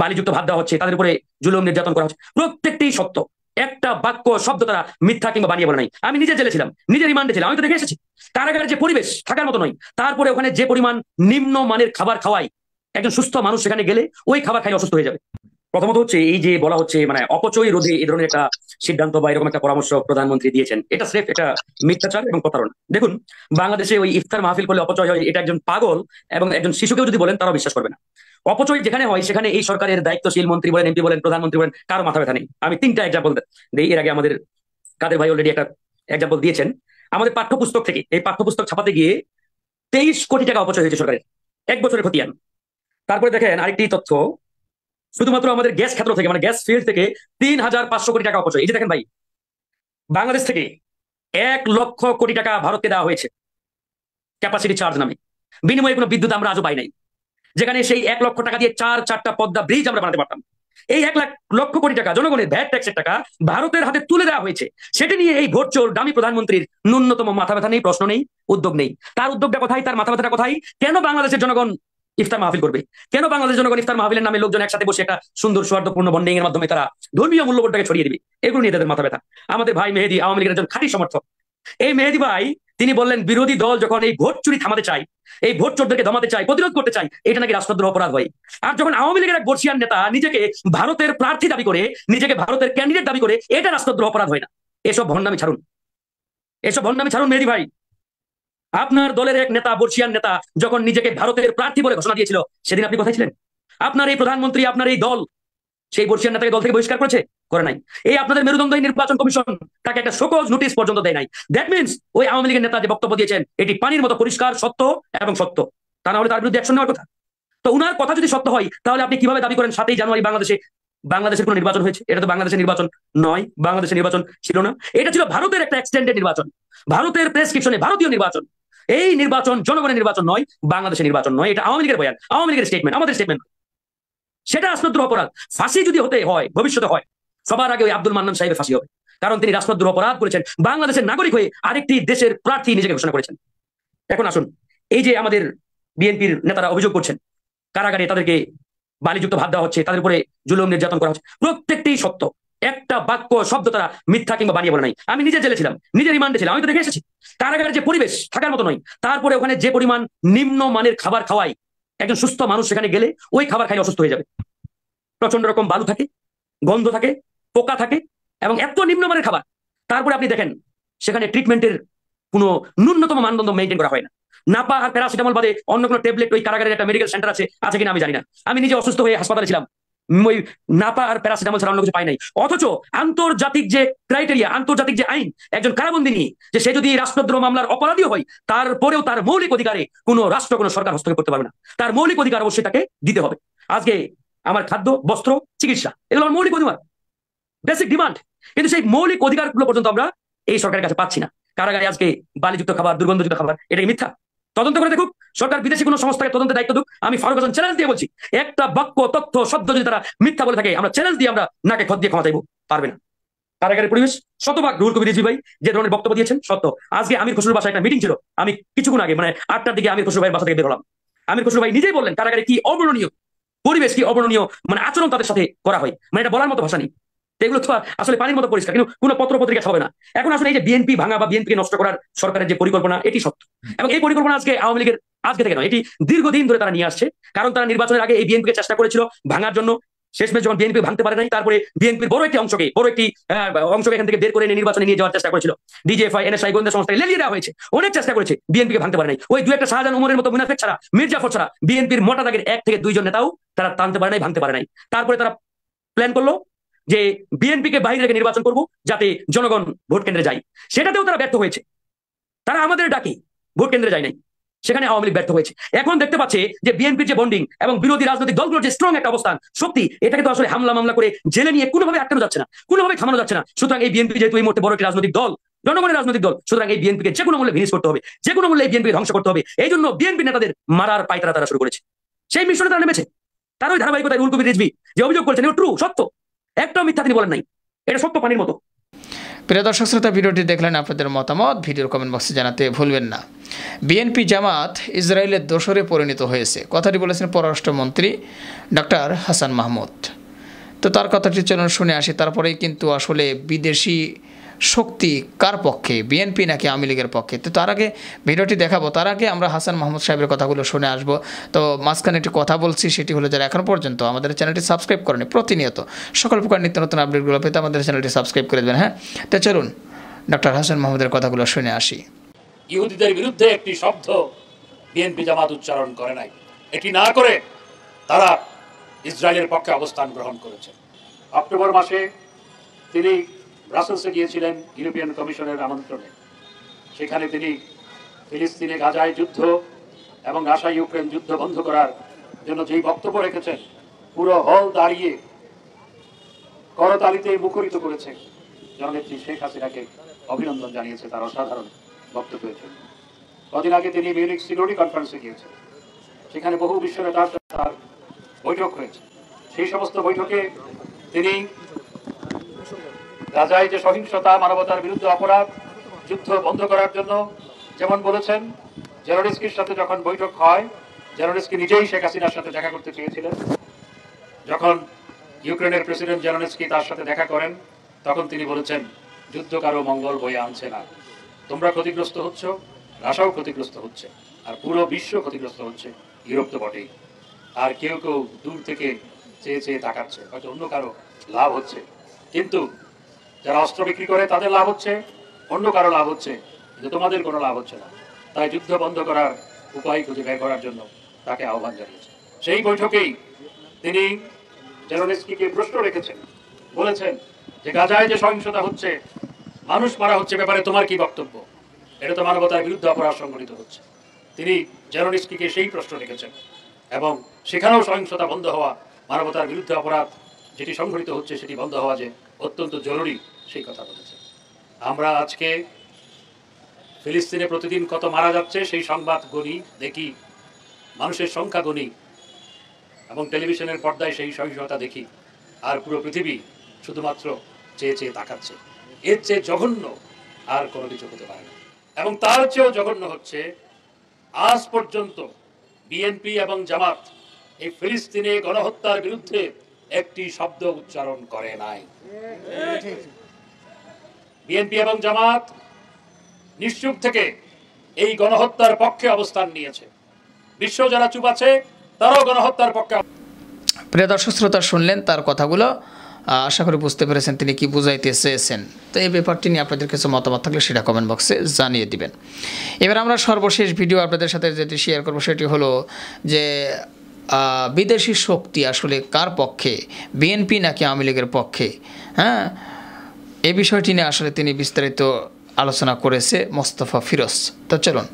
বালিযুক্ত ভাত দেওয়া হচ্ছে, তাদের উপরে জুলুম নির্যাতন করা হচ্ছে। প্রত্যেকটি সত্য, একটা বাক্য, শব্দ তারা মিথ্যা কিংবা বানিয়ে বলে নাই। আমি নিজে জেলে ছিলাম নিজে রিমান্ডে ছিলাম আমি তো দেখে এসেছি। কারাগারের যে পরিবেশ, থাকার মতো নয়। তারপরে ওখানে যে পরিমাণ নিম্ন মানের খাবার খাওয়াই একজন সুস্থ মানুষ সেখানে গেলে ওই খাবার খাইলে অসুস্থ হয়ে যাবে। প্রথমত হচ্ছে এই যে বলা হচ্ছে মানে অপচয় রোধে এই ধরনের একটা সিদ্ধান্ত বা এরকম একটা পরামর্শ প্রধানমন্ত্রী দিয়েছেন, এটা স্রেফ একটা মিথ্যাচার এবং প্রতারণা। দেখুন, বাংলাদেশে ওই ইফতার মাহফিল করলে অপচয় হয়, এটা একজন পাগল এবং একজন শিশুকেও যদি বলেন, তারাও বিশ্বাস করবে না। অপচয় যেখানে হয়, সেখানে এই সরকারের দায়িত্বশীল মন্ত্রী বলেন, এমপি বলেন, প্রধানমন্ত্রী বলেন, কারও মাথা ব্যথা নেই। আমি তিনটা এক্সাম্পল দিই। এর আগে আমাদের কাদের ভাই অলরেডি একটা এক্সাম্পল দিয়েছেন। আমাদের পাঠ্যপুস্তক থেকে, এই পাঠ্যপুস্তক ছাপাতে গিয়ে তেইশ কোটি টাকা অপচয় হয়েছে সরকারের। এক বছরের খতিয়ান। তারপরে দেখেন আরেকটি তথ্য। শুধুমাত্র আমাদের গ্যাস ক্ষেত্র থেকে মানে গ্যাস ফিল্ড থেকে তিন হাজার পাঁচশো কোটি টাকা অপচয়। এই যে দেখেন ভাই, বাংলাদেশ থেকে এক লক্ষ কোটি টাকা ভারতকে দেওয়া হয়েছে। ক্যাপাসিটি চার্জ নামে। বিনিময়ে কোনো বিদ্যুৎ আমরা আজও পাই নাই। যেখানে সেই এক লক্ষ টাকা দিয়ে চার চারটা পদ্মা ব্রিজ আমরা বানাতে পারতাম। এই এক লাখ, লক্ষ কোটি টাকা, জনগণের ভ্যাট ট্যাক্সের টাকা ভারতের হাতে তুলে দেওয়া হয়েছে। সেটা নিয়ে এই ভোট চোর দামি প্রধানমন্ত্রীর ন্যূনতম মাথা ব্যথা নেই, প্রশ্ন নেই, উদ্যোগ নেই। তার উদ্যোগটা কোথায়? তার মাথা ব্যথাটা কোথায়? কেন বাংলাদেশের জনগণ ইফতার মাহফিল করবে? কেন বাংলাদেশের জনগণ ইফতার মাহফিলের নামে লোকজন একসাথে বসে একটা সুন্দর, সৌহার্দ্যপূর্ণ বন্ডিং এর মাধ্যমে তারা ধর্মীয় মূল্যবোধটাকে ছড়িয়ে দিবে? এগুলো নিয়ে তাদের মাথা ব্যথা। আমাদের ভাই মেহেদি, আওয়ামী লীগের একজন খাঁটি সমর্থক। এই মেহেদি ভাই তিনি বললেন, বিরোধী দল যখন এই ভোট চুরি থামাতে চায়, এই ভোট চোরদেরকে দমাতে চায়, প্রতিরোধ করতে চায়, এটা নাকি রাষ্ট্রদ্রোহ অপরাধ হয় আর যখন আওয়ামী লীগের এক বর্ষিয়ান নেতা নিজেকে ভারতের প্রার্থী দাবি করে, নিজেকে ভারতের ক্যান্ডিডেট দাবি করে, এটা রাষ্ট্রদ্রোহ অপরাধ হয় না। এসব ভণ্ডামি ছাড়ুন। এসব ভণ্ডামি ছাড়ুন, মেহেদি ভাই। আপনার দলের এক নেতা, বর্ষিয়ান নেতা, যখন নিজেকে ভারতের প্রার্থী বলে ঘোষণা দিয়েছিল, সেদিন আপনি কোথায় ছিলেন? আপনার এই প্রধানমন্ত্রী, আপনার এই দল, সেই বর্ষিয়ান নেতাকে দল থেকে বহিষ্কার করেছে? করে নাই। এই আপনাদের মেরুদণ্ডী নির্বাচন কমিশন তাকে একটা শোকজ নোটিশ পর্যন্ত দেয় নাই। দ্যাট মিনস ওই আওয়ামী লীগের নেতা যে বক্তব্য দিয়েছেন, এটি পানির মতো পরিষ্কার, সত্য এবং সত্য। তা না হলে তার বিরুদ্ধে নেওয়ার কথা। তো উনার কথা যদি সত্য হয়, তাহলে আপনি কীভাবে দাবি করেন সাতই জানুয়ারি বাংলাদেশে? বাংলাদেশের কোনো নির্বাচন হয়েছে? এটা তো বাংলাদেশের নির্বাচন নয়। বাংলাদেশের নির্বাচন ছিল না। এটা ছিল ভারতের একটা এক্সটেন্ডেড নির্বাচন। ভারতের প্রেসক্রিপশনে ভারতীয় নির্বাচন। এই নির্বাচন জনগণের নির্বাচন নয়, বাংলাদেশের নির্বাচন নয়। এটা আওয়ামী লীগের বয়ান। আওয়ামী লীগের স্টেটমেন্ট আমাদের স্টেটমেন্ট সেটা রাষ্ট্রদ্রোহ অপরাধ। ফাঁসি যদি হতে হয়, ভবিষ্যতে হয় সবার আগে ওই আব্দুল মান্নান সাহেবের ফাঁসি হবে। কারণ তিনি রাষ্ট্রদ্রোহ অপরাধ করেছেন, বাংলাদেশের নাগরিক হয়ে আরেকটি দেশের প্রার্থী নিজেকে ঘোষণা করেছেন। এখন আসুন, এই যে আমাদের বিএনপির নেতারা অভিযোগ করছেন, কারাগারে তাদেরকে বালিযুক্ত ভাত দেওয়া হচ্ছে, তাদের উপরে জুলুম নির্যাতন করা হচ্ছে, প্রত্যেকটি সত্য, একটা বাক্য, শব্দ তারা মিথ্যা কিংবা বানিয়ে বলে নাই। আমি নিজে জেলে ছিলাম নিজে রিমান্ডে ছিলাম, আমি তো দেখে এসেছি। কারাগারের যে পরিবেশ, থাকার মতো নয়। তারপরে ওখানে যে পরিমাণ নিম্ন মানের খাবার খাওয়াই একজন সুস্থ মানুষ সেখানে গেলে ওই খাবার খাইলে অসুস্থ হয়ে যাবে। প্রচণ্ড রকম বালু থাকে, গন্ধ থাকে পোকা থাকে এবং এত নিম্নমানের খাবার। তারপরে আপনি দেখেন, সেখানে ট্রিটমেন্টের কোনো ন্যূনতম মানদণ্ড মেনটেন করা হয় না। নাপা আর প্যারাসিটামল বাদে অন্য কোনো ট্যাবলেট ওই কারাগারের একটা মেডিকেল সেন্টার আছে আছে কিনা আমি জানি না। আমি নিজে অসুস্থ হয়ে হাসপাতালে ছিলাম। ওই নাপা আর প্যারাসিটামল ছাড়া অন্য কিছু পাই নাই। অথচ আন্তর্জাতিক যে ক্রাইটেরিয়া আন্তর্জাতিক যে আইন, একজন কারাবন্দী নিয়ে, যে সে যদি রাষ্ট্রদ্রোহ মামলার অপরাধীও হয়, তারপরেও তার মৌলিক অধিকারে কোনো রাষ্ট্র, কোনো সরকার হস্তক্ষেপ করতে পারবে না। তার মৌলিক অধিকার অবশ্যই তাকে দিতে হবে। আজকে আমার খাদ্য, বস্ত্র, চিকিৎসা, এগুলো আমার মৌলিক অধিকার। বেসিক ডিমান্ড কিন্তু সেই মৌলিক অধিকারগুলো পর্যন্ত আমরা এই সরকারের কাছে পাচ্ছি না। কারাগারে আজকে বালিযুক্ত খাবার, দুর্গন্ধযুক্ত খাবার, এটা কি মিথ্যা? তদন্ত করে দেখুক, সরকার বিদেশি কোনো সংস্থাকে তদন্তের দায়িত্ব দুক, আমি ফারুক হাসান চ্যালেঞ্জ দিয়ে বলছি, একটা বাক্য, তথ্য, শব্দ যদি তারা মিথ্যা বলে থাকে, আমরা চ্যালেঞ্জ দিয়ে আমরা নাকে খত দিয়ে ক্ষমা চাইব, পারবে না। কারাগারের পরিবেশ, শতভাগ রুহুল কবির রিজভি ভাই যে ধরনের বক্তব্য দিয়েছেন, সত্য। আজকে আমির খসরুর বাসায় একটা মিটিং ছিল, আমি কিছুক্ষণ আগে মানে আটটার দিকে আমির খসরু ভাইয়ের বাসা থেকে বের হলাম। আমির খসরু ভাই নিজেই বললেন, কারাগারে কি অবর্ণনীয়, পরিবেশ কি অবর্ণনীয় মানে আচরণ তাদের সাথে করা হয়। মানে এটা বলার মতো ভাষা নেই। এগুলো তো আসলে পানির মতো পরিষ্কার কিন্তু কোনো পত্র পত্রিকা হবে না। এখন আসলে এই যে বিএনপি ভাঙা বা বিএনপি নষ্ট করার সরকারের যে পরিকল্পনা এটি সত্য। এবং এই পরিকল্পনা আজকে আওয়ামী লীগের আজকে থেকে নয় এটি দীর্ঘদিন ধরে তারা নিয়ে আসছে। কারণ তারা নির্বাচনের আগে এই বিএনপিকে চেষ্টা করেছিল ভাঙার জন্য। শেষমেশ যখন বিএনপি ভাঙতে পারে নাই তারপরে বিএনপির বড় একটি অংশকে বড় একটি অংশকে এখান থেকে বের করে এনে নির্বাচনে নিয়ে যাওয়ার চেষ্টা করেছিল। ডিজিএফআই এনএসআই গোয়েন্দা সংস্থাকে লেলিয়ে দেওয়া হয়েছে। অনেক চেষ্টা করেছে বিএনপিকে ভাঙতে পারে নাই। ওই দু একটা শাহজাহান উমরের মতো মুনাফেক ছাড়া মির্জাফর ছাড়া বিএনপির মোটা দাগের এক থেকে দুইজন নেতাও তারা টানতে পারে নাই ভাঙতে পারে নাই। তারপরে তারা প্ল্যান করল যে বিএনপিকে বাইরে রেখে নির্বাচন করব যাতে জনগণ ভোট কেন্দ্রে যায়। সেটাতেও তারা ব্যর্থ হয়েছে। তারা আমাদের ডাকে, ভোট কেন্দ্রে যায় নাই। সেখানে আওয়ামী লীগ ব্যর্থ হয়েছে। এখন দেখতে পাচ্ছে যে বিএনপির যে বন্ডিং এবং বিরোধী রাজনৈতিক দলগুলোর যে স্ট্রং একটা অবস্থান শক্তি এটাকে তো আসলে হামলা মামলা করে জেলে নিয়ে কোনোভাবে আটকানো যাচ্ছে না, কোনোভাবে থামানো যাচ্ছে না। সুতরাং এই বিএনপি যেহেতু এই মুহূর্তে বড় একটি রাজনৈতিক দল, জনগণের রাজনৈতিক দল, সুতরাং এই বিএনপিকে যে কোনো মূল্যে ভিনিস করতে হবে, যে কোনো মূল্যে এই বিএনপি ধ্বংস করতে হবে। এই জন্য বিএনপি নেতাদের মারার পাইতারা তারা শুরু করেছে। সেই মিশনে তারা নেমেছে। তার ওই ধারাবাহিকতায় রুল কবির রিজভি যে অভিযোগ করেছেন ট্রু সত্য। একটাও মিথ্যা তিনি বলেন নাই। এটা সত্য পানির মতো। প্রিয় দর্শক শ্রোতা, ভিডিওটি দেখলেন আপনাদের মতামত, ভিডিওর কমেন্ট বক্সে জানাতে ভুলবেন না। বিএনপি জামাত ইসরায়েলের দোসরে পরিণত হয়েছে। কথাটি বলেছেন পররাষ্ট্রমন্ত্রী ডক্টর হাসান মাহমুদ। তো তার কথাটি চলুন শুনে আসি, তারপরেই কিন্তু আসলে বিদেশি শক্তি কার পক্ষে? বিএনপি নাকি আওয়ামী লীগের পক্ষে? তো তার আগে ভিডিওটি দেখাবো। তার আগে আমরা হাসান মাহমুদ সাহেবের কথাগুলো শুনে আসব। তো মাঝখানে একটি কথা বলছি, সেটি হলো যারা এখন পর্যন্ত আমাদের চ্যানেলটি সাবস্ক্রাইব করেনি, প্রতিনিয়ত সকল প্রকার নিত্য নতুন আপডেটগুলো পেতে আমাদের চ্যানেলটি সাবস্ক্রাইব করে দেবেন হ্যাঁ? তো চলুন, ডক্টর হাসান মাহমুদের কথাগুলো শুনে আসি। ইহুদিদের বিরুদ্ধে একটি শব্দ বিএনপি জামাত উচ্চারণ করে নাই। এটি না করে তারা ইসরায়েলের পক্ষে অবস্থান গ্রহণ করেছে। অক্টোবর মাসে তিনি ব্রাসেলসে গিয়েছিলেন ইউরোপিয়ান কমিশনের আমন্ত্রণে। সেখানে তিনি ফিলিস্তিনে গাজায় যুদ্ধ এবং রাশিয়া ইউক্রেন যুদ্ধ বন্ধ করার জন্য যেই বক্তব্য রেখেছেন, পুরো হল দাঁড়িয়ে করতালিতে মুখরিত করেছে জননেত্রী শেখ হাসিনাকে অভিনন্দন জানিয়েছে তার অসাধারণ বক্তব্যের জন্য। কদিন আগে তিনি মিউনিক সিকিউরিটি কনফারেন্সে গিয়েছেন। সেখানে বহু বিশ্ব নেতার তার বৈঠক হয়েছে। সেই সমস্ত বৈঠকে তিনি গাজায় যে সহিংসতা, মানবতার বিরুদ্ধে অপরাধ, যুদ্ধ বন্ধ করার জন্য যেমন বলেছেন জেরোডিস্কির সাথে যখন বৈঠক হয় জেরোডিস্কি নিজেই শেখ হাসিনার সাথে দেখা করতে চেয়েছিলেন। যখন ইউক্রেনের প্রেসিডেন্ট জেরোনিস্কি তার সাথে দেখা করেন, তখন তিনি বলেছেন, যুদ্ধ কারও মঙ্গল বয়ে আনছে না। তোমরা ক্ষতিগ্রস্ত হচ্ছ, রাশাও ক্ষতিগ্রস্ত হচ্ছে, আর পুরো বিশ্ব ক্ষতিগ্রস্ত হচ্ছে, ইউরোপ তো বটেই। আর কেউ কেউ দূর থেকে চেয়ে চেয়ে তাকাচ্ছে, হয়তো অন্য কারও লাভ হচ্ছে। কিন্তু যারা অস্ত্র বিক্রি করে তাদের লাভ হচ্ছে, অন্য কারও লাভ হচ্ছে, কিন্তু তোমাদের কোনো লাভ হচ্ছে না। তাই যুদ্ধ বন্ধ করার উপায় খুঁজে বের করার জন্য তাকে আহ্বান জানিয়েছে। সেই বৈঠকেই তিনি জেরোনেস্কিকে প্রশ্ন রেখেছেন, বলেছেন যে গাজায় যে সহিংসতা হচ্ছে, মানুষ মারা হচ্ছে ব্যাপারে তোমার কি বক্তব্য? এটা তো মানবতার বিরুদ্ধে অপরাধ সংঘটিত হচ্ছে। তিনি জেরোনিস্কিকে সেই প্রশ্ন রেখেছেন এবং সেখানেও সহিংসতা বন্ধ হওয়া মানবতার বিরুদ্ধে অপরাধ যেটি সংঘটিত হচ্ছে সেটি বন্ধ হওয়া যে অত্যন্ত জরুরি, সেই কথা বলেছে। আমরা আজকে ফিলিস্তিনে প্রতিদিন কত মারা যাচ্ছে, সেই সংবাদ গণি, দেখি। মানুষের সংখ্যা গণি এবং টেলিভিশনের পর্দায় সেই সহিংসতা দেখি। আর পুরো পৃথিবী শুধুমাত্র চেয়ে চেয়ে তাকাচ্ছে। এর চেয়ে জঘন্য আর কোনো কিছু হতে পারে না। এবং তার চেয়েও জঘন্য হচ্ছে, আজ পর্যন্ত বিএনপি এবং জামাত এই ফিলিস্তিনে গণহত্যার বিরুদ্ধে একটি শব্দ উচ্চারণ করে নাই। বিএনপি এবং জামাত নিশ্চুপ থেকে এই গণহত্যার পক্ষে অবস্থান নিয়েছে। বিশ্ব যারা চুপ আছে তারাও গণহত্যার পক্ষে প্রিয় দর্শক শ্রোতা শুনলেন তার কথাগুলো। আশা করি বুঝতে পেরেছেন তিনি কি বুঝাইতে চেয়েছেন তো এই ব্যাপারটি নিয়ে আপনাদের কিছু মতামত থাকলে সেটা কমেন্ট বক্সে জানিয়ে দিবেন। এবার আমরা সর্বশেষ ভিডিও আপনাদের সাথে যেটি শেয়ার করব সেটি হলো যে বিদেশি শক্তি আসলে কার পক্ষে? বিএনপি নাকি আওয়ামী লীগের পক্ষে? হ্যাঁ? এ বিষয়টি নিয়ে আসলে তিনি বিস্তারিত আলোচনা করেছে মোস্তফা ফিরোজ। তো চলুন,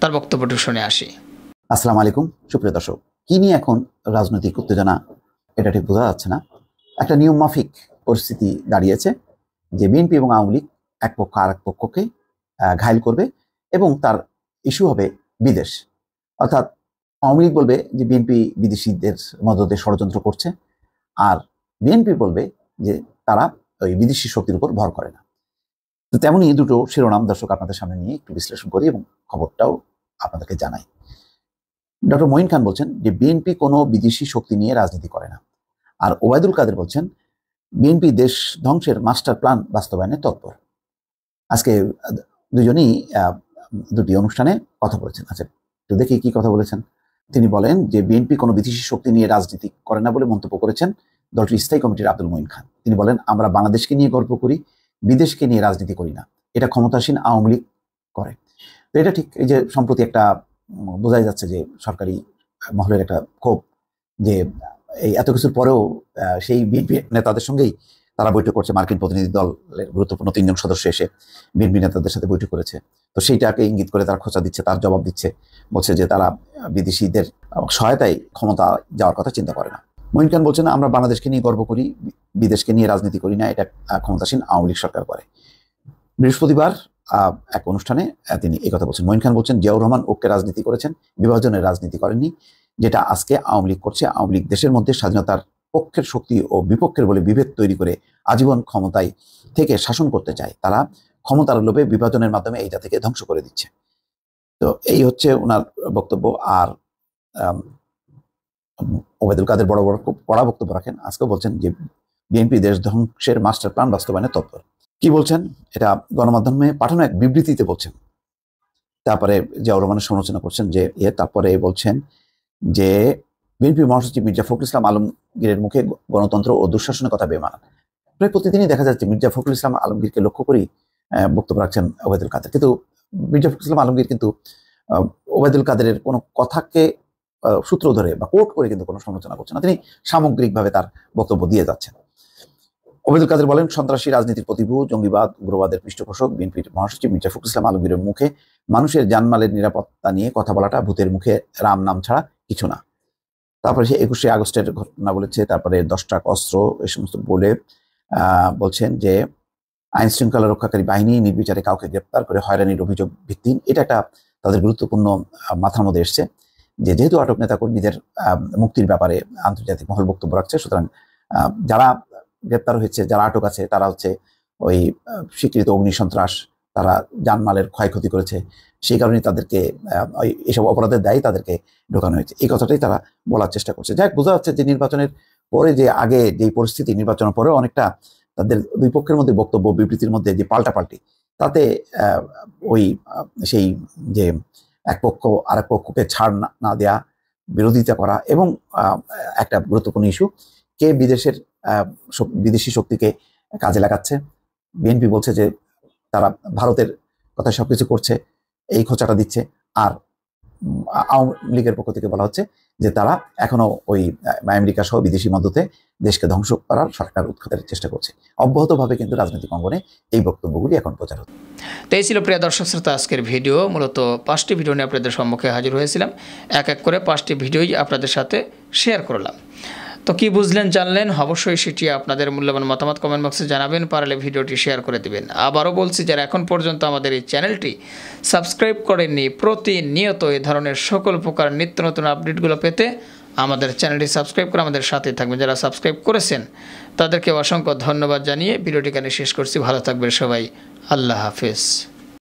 তার বক্তব্যটি শুনে আসি। আসসালামু আলাইকুম, সুপ্রিয় দর্শক। কি নিয়ে এখন রাজনৈতিক উত্তেজনা? এটা ঠিক বোঝা যাচ্ছে না। একটা নিয়ম মাফিক পরিস্থিতি দাঁড়িয়েছে যে বিএনপি এবং আওয়ামী লীগ এক পক্ষ আর এক পক্ষকে ঘায়ল করবে এবং তার ইস্যু হবে বিদেশ। অর্থাৎ আওয়ামী লীগ বলবে যে বিএনপি বিদেশিদের মদতে ষড়যন্ত্র করছে, আর বিএনপি বলবে যে তারা ওই বিদেশি শক্তির উপর ভর করে না। তো তেমনই দুটো শিরোনাম দর্শক আপনাদের সামনে নিয়ে একটু বিশ্লেষণ করি এবং খবরটাও আপনাদেরকে জানাই। ডক্টর মঈন খান বলছেন যে বিএনপি কোনো বিদেশি শক্তি নিয়ে রাজনীতি করে না। আর ওবায়দুল কাদের বলছেন বিএনপি দেশ ধ্বংসের মাস্টার প্ল্যান বাস্তবায়নে তৎপর। আজকে দুজনই দুটি অনুষ্ঠানে কথা বলেছেন। আচ্ছা একটু দেখি কি কথা বলেছেন। তিনি বলেন যে বিএনপি কোনো বিদেশি শক্তি নিয়ে রাজনীতি করে না বলে মন্তব্য করেছেন দলটির স্থায়ী কমিটির আব্দুল মঈন খান। তিনি বলেন, আমরা বাংলাদেশকে নিয়ে গর্ব করি, বিদেশকে নিয়ে রাজনীতি করি না। এটা ক্ষমতাসীন আওয়ামী লীগ করে। তো এটা ঠিক এই যে সম্প্রতি একটা বোঝাই যাচ্ছে যে সরকারি মহলের একটা ক্ষোভ যে এই এত কিছুর পরেও সেই বিএনপি নেতাদের সঙ্গেই তারা বৈঠক করছে। মার্কিন প্রতিনিধি দলের গুরুত্বপূর্ণ তিনজন সদস্য এসে বিএনপি নেতাদের সাথে বৈঠক করেছে। তো সেইটাকে ইঙ্গিত করে তারা খোঁচা দিচ্ছে, তার জবাব দিচ্ছে। বলছে যে তারা বিদেশিদের সহায়তায় ক্ষমতা যাওয়ার কথা চিন্তা করে না। মঈন খান বলছেন, আমরা বাংলাদেশকে নিয়ে গর্ব করি, বিদেশকে নিয়ে রাজনীতি করি না, এটা ক্ষমতাসীন আওয়ামী লীগ সরকার করে। বৃহস্পতিবার এক অনুষ্ঠানে তিনি এই কথা বলছেন। মঈন খান বলছেন, জিয়াউর রহমান ঐক্যে রাজনীতি করেছেন বিভাজনের রাজনীতি করেননি, যেটা আজকে আওয়ামী লীগ করছে। আওয়ামী লীগ দেশের মধ্যে স্বাধীনতার পক্ষের শক্তি ও বিপক্ষের বলে বিভেদ তৈরি করে আজীবন ক্ষমতায় থেকে শাসন করতে চায়। তারা ক্ষমতার লোভে বিভাজনের মাধ্যমে এই জাতিকে ধ্বংস করে দিচ্ছে। তো এই হচ্ছে ওনার বক্তব্য। আর ওবায়দুল কাদের বড় বড় কড়া বক্তব্য রাখেন। আজকেও বলছেন যে বিএনপি দেশ ধ্বংসের মাস্টার প্ল্যান বাস্তবায়নে তৎপর। কি বলছেন? এটা গণমাধ্যমে পাঠানো এক বিবৃতিতে বলছেন। তারপরে জিয়াউর রহমানের সমালোচনা করছেন যে, এ তারপরে বলছেন যে বিএনপি মহাসচিব মির্জা ফখরুল ইসলাম আলমগীরের মুখে গণতন্ত্র ও দুঃশাসনের কথা বেমানান। প্রায় প্রতিদিনই দেখা যাচ্ছে মির্জা ফখরুল ইসলাম আলমগীরকে লক্ষ্য করেই বক্তব্য রাখছেন ওবায়দুল কাদের। কিন্তু মির্জা ফখরুল ইসলাম আলমগীর কিন্তু ওবায়দুল কাদেরের কোনো কথাকে সূত্র ধরে বা কোর্ট করে কিন্তু কোনো সমালোচনা করছেন না। তিনি সামগ্রিকভাবে তার বক্তব্য দিয়ে যাচ্ছেন। ওবায়দুল কাদের বলেন, সন্ত্রাসী রাজনীতির প্রতিভূ, জঙ্গিবাদ, উগ্রবাদের পৃষ্ঠপোষক, বিএনপির মহাসচিব মির্জা ফখরুল ইসলাম আলমগীরের মুখে মানুষের জানমালের নিরাপত্তা নিয়ে কথা বলাটা ভূতের মুখে রাম নাম ছাড়া কিছু না। তারপরে সে একুশে আগস্টের ঘটনা বলেছে, তারপরে দশটা অস্ত্র এই সমস্ত বলে বলছেন যে আইন শৃঙ্খলা রক্ষাকারী বাহিনী নির্বিচারে কাউকে গ্রেপ্তার করে হয়রানির অভিযোগ ভিত্তিহীন এটা একটা তাদের গুরুত্বপূর্ণ মাথার মধ্যে এসছে যে যেহেতু আটক নেতা কর্মীদের মুক্তির ব্যাপারে আন্তর্জাতিক মহল বক্তব্য রাখছে, সুতরাং যারা গ্রেপ্তার হয়েছে, যারা আটক আছে, তারা হচ্ছে ওই স্বীকৃত অগ্নি সন্ত্রাস তারা জানমালের ক্ষয়ক্ষতি করেছে সেই কারণে তাদেরকে এসব অপরাধের দায়ী তাদেরকে ঢোকানো হয়েছে। এই কথাটাই তারা বলার চেষ্টা করছে। যাই বোঝা যাচ্ছে যে নির্বাচনের পরে যে আগে যে পরিস্থিতি, নির্বাচনের পরে অনেকটা তাদের দুই পক্ষের মধ্যে বক্তব্য, বিবৃতির মধ্যে যে পাল্টাপাল্টি, তাতে ওই সেই যে এক পক্ষ আর এক পক্ষকে ছাড় না- দেয়া, বিরোধিতা করা এবং একটা গুরুত্বপূর্ণ ইস্যু, কে বিদেশের বিদেশি শক্তিকে কাজে লাগাচ্ছে। বিএনপি বলছে যে তারা ভারতের কথা সবকিছু করছে। এই খোঁচাটা দিচ্ছে। আর আওয়ামী লীগের পক্ষ থেকে বলা হচ্ছে যে তারা এখনও ওই আমেরিকা সহ বিদেশি মদতে দেশকে ধ্বংস করার সরকার উৎখাতের চেষ্টা করছে। অব্যাহতভাবে কিন্তু রাজনৈতিক অঙ্গনে এই বক্তব্যগুলি এখন প্রচার হচ্ছে। তো এই ছিল প্রিয় দর্শক শ্রোতা, আজকের ভিডিও। মূলত পাঁচটি ভিডিও নিয়ে আপনাদের সম্মুখে হাজির হয়েছিলাম। এক এক করে পাঁচটি ভিডিওই আপনাদের সাথে শেয়ার করলাম। তো কি বুঝলেন, জানলেন? অবশ্যই সেটি আপনাদের মূল্যবান মতামত কমেন্ট বক্সে জানাবেন, পারলে ভিডিওটি শেয়ার করে দিবেন। আবারও বলছি, যারা এখন পর্যন্ত আমাদের এই চ্যানেলটি সাবস্ক্রাইব করেননি, প্রতিনিয়ত এই ধরনের সকল প্রকার নিত্য নতুন আপডেটগুলো পেতে আমাদের চ্যানেলটি সাবস্ক্রাইব করে আমাদের সাথে থাকবেন। যারা সাবস্ক্রাইব করেছেন, তাদেরকে অসংখ্য ধন্যবাদ জানিয়ে ভিডিওটি এখানে শেষ করছি। ভালো থাকবেন সবাই। আল্লাহ হাফেজ।